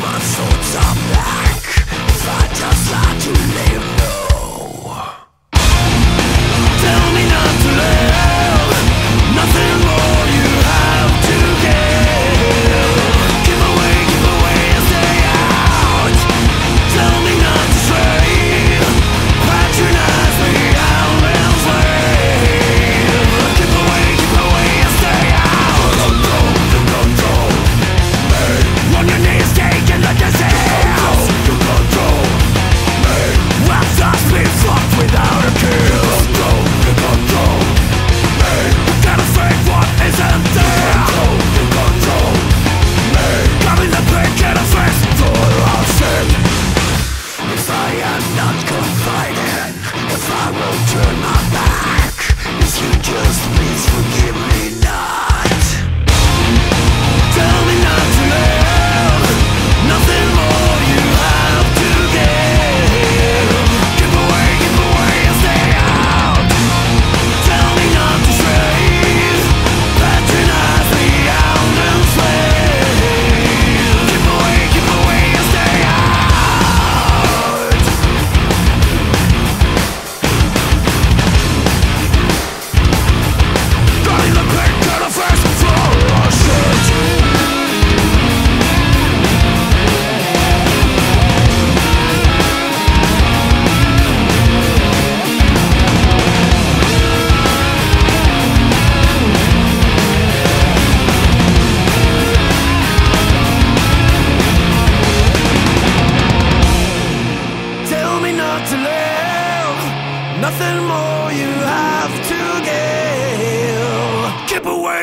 my thoughts are back. If I just lie to live.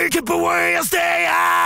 Give. Keep away, away, stay out.